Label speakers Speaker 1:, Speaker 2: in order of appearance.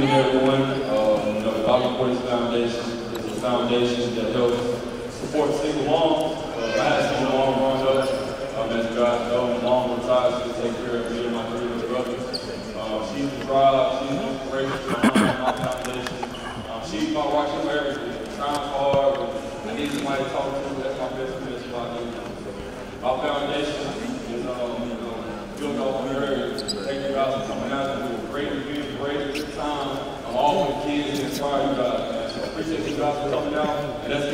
Speaker 1: evening, everyone. Um, you know, the Dog Boys Foundation is a foundation that helps support single moms. Uh, I had a single mom growing up. Um, as you guys know, my mom retired to take care of me and my three little brothers. Um, she's the drive, she's the inspiration behind my foundation. Um, she's my watching for everything. Trying hard, I need somebody to talk to. That's my best friend. That's what I need. Our foundation is, um, you know, built off of her. Thank you guys for coming out and doing a great review, great good time. I'm all the kids and guys. So appreciate you guys for coming out. And let's